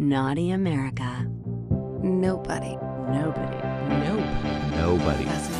Naughty America. Nobody, nobody, nobody Nobody.